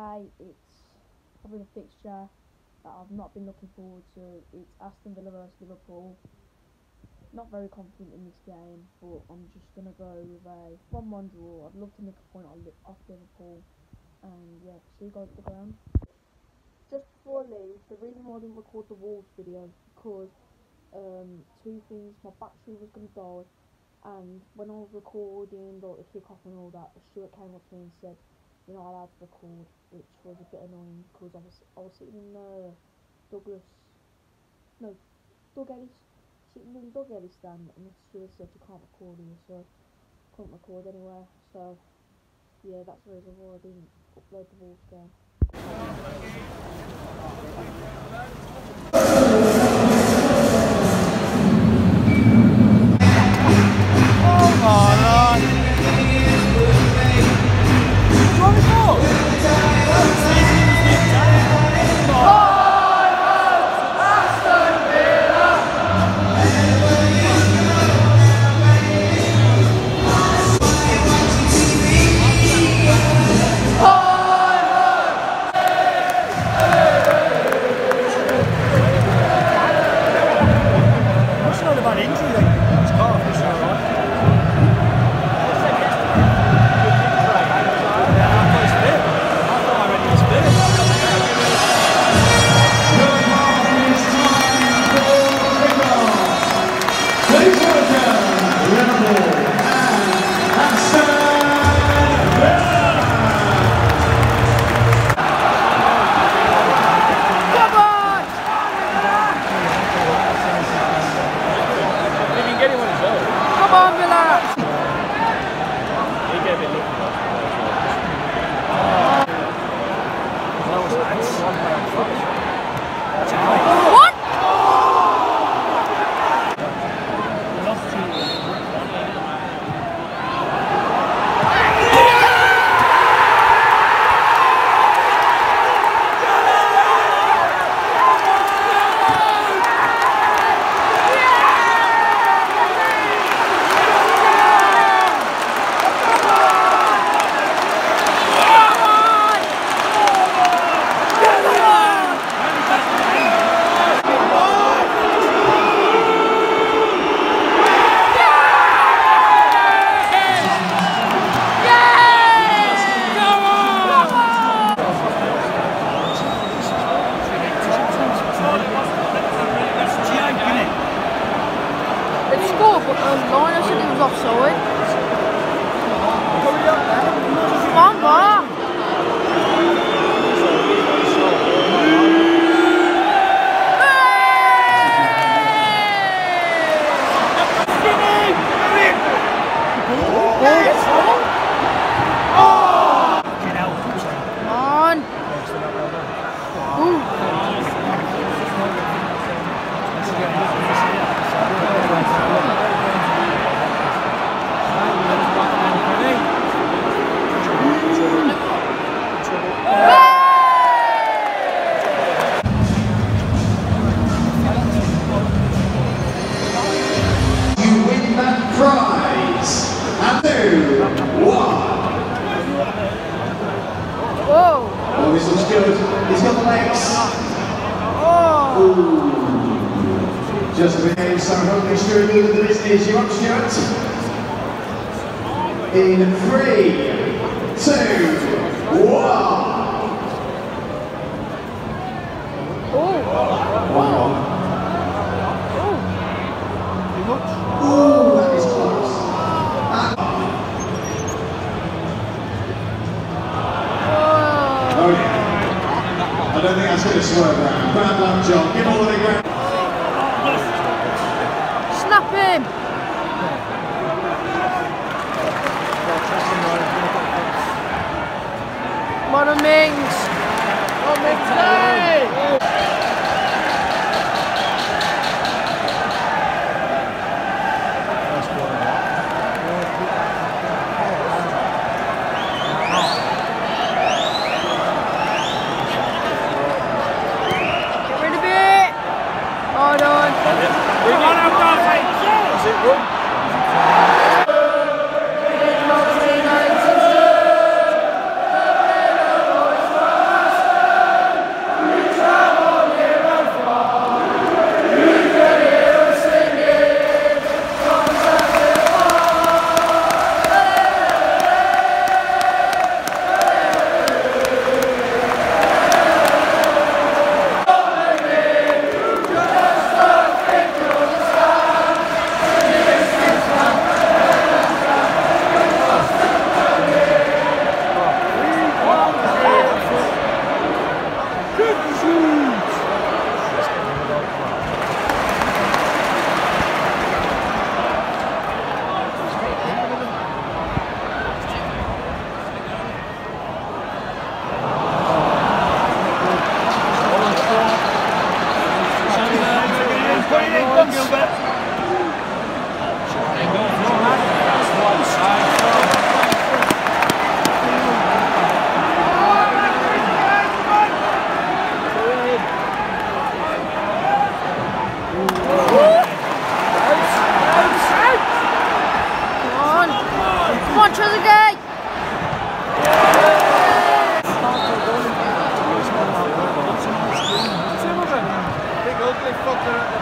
today it's probably the fixture that I've not been looking forward to. It's Aston Villa versus Liverpool. Not very confident in this game, but I'm just gonna go with a 1-1 draw. I'd love to make a point off Liverpool, and yeah, see you guys at the ground. Just before I leave, the reason why I didn't record the Wolves video is because um, two things. My battery was gonna die, and when I was recording like the kickoff and all that, steward came up to me and said, "You're not allowed to record," which was a bit annoying because I was I was sitting in the Douglas, no, Doug Ellis sitting in Doug Ellis stand and the steward said you can't record here so couldn't record anywhere so yeah that's the reason why I didn't upload the Wolves game. det var en enkelt, der Just behave so hopefully Stuart will the business. You Stuart? In three, two, one. To swerve around. Bad luck, John. Give all the ground. Come on, Mings! Come on, Mings! Center